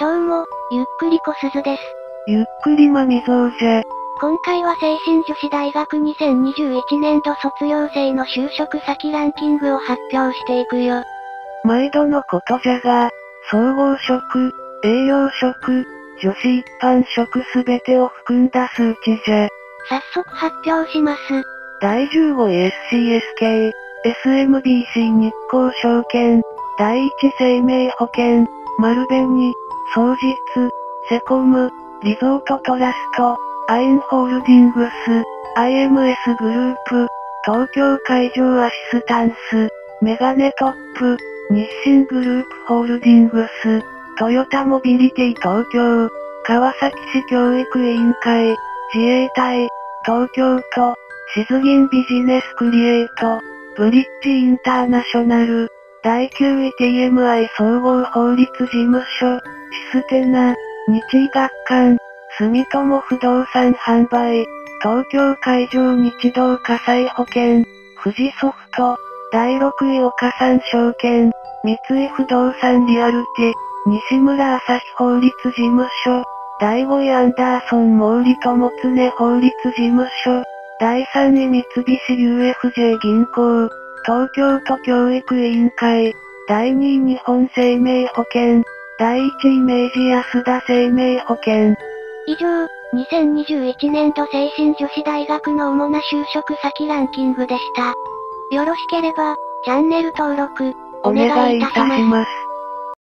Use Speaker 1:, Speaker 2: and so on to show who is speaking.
Speaker 1: どうも、ゆっくりこすずです。
Speaker 2: ゆっくりまみぞうじゃ。
Speaker 1: 今回は青春女子大学2021年度卒業生の就職先ランキングを発表していくよ。
Speaker 2: 毎度のことじゃが、総合職、栄養職、女子一般職すべてを含んだ数値じゃ。
Speaker 1: 早速発表します。
Speaker 2: 第15位 SCSK、SMBC 日興証券、第一生命保険、丸紅、双日、セコム、リゾートトラスト、アインホールディングス、IMS グループ、東京海上アシスタンス、メガネトップ、日清グループホールディングス、トヨタモビリティ東京、川崎市教育委員会、自衛隊、東京都、静銀ビジネスクリエイト、ブリッジインターナショナル、第9位 TMI 総合法律事務所、システナ、日医学館、住友不動産販売、東京海上日動火災保険、富士ソフト、第6位岡三証券、三井不動産リアルティ、西村朝日法律事務所、第5位アンダーソン毛利友常法律事務所、第3位三菱 UFJ 銀行、東京都教育委員会、第2位日本生命保険、第1位明治安田生命保険。
Speaker 1: 以上、2021年度青春女子大学の主な就職先ランキングでした。よろしければ、チャンネル登録、
Speaker 2: お願いいたします。